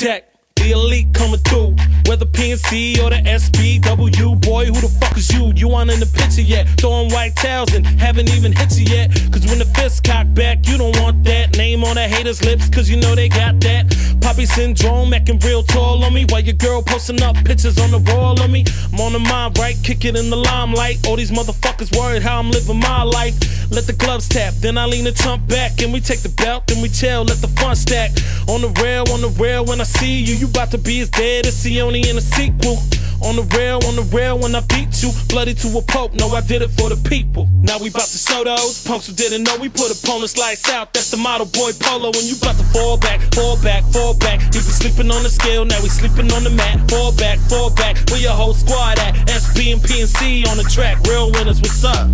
Tech. The elite coming through, whether PNC or the SBW. Boy, who the fuck is you? You aren't in the picture yet. Throwing white tails and haven't even hit you yet. Cause when the fist cock back, you don't. Name on the haters' lips, cause you know they got that. Poppy syndrome, acting real tall on me. While your girl posting up pictures on the wall on me. I'm on the mind right, kick it in the limelight. All these motherfuckers worried how I'm living my life. Let the gloves tap, then I lean the trunk back. And we take the belt, then we chill, let the fun stack. On the rail, on the rail, when I see you, you about to be as dead as only in a sequel. On the rail, on the rail, when I beat you, bloody to a pope. No, I did it for the people. Now we bout to show those punks who didn't know we put opponents lights out. That's the model boy polo. When you bout to fall back, fall back, fall back. You be sleeping on the scale, now we sleeping on the mat. Fall back, fall back. Where your whole squad at? SB and PNC on the track. Real winners, what's up?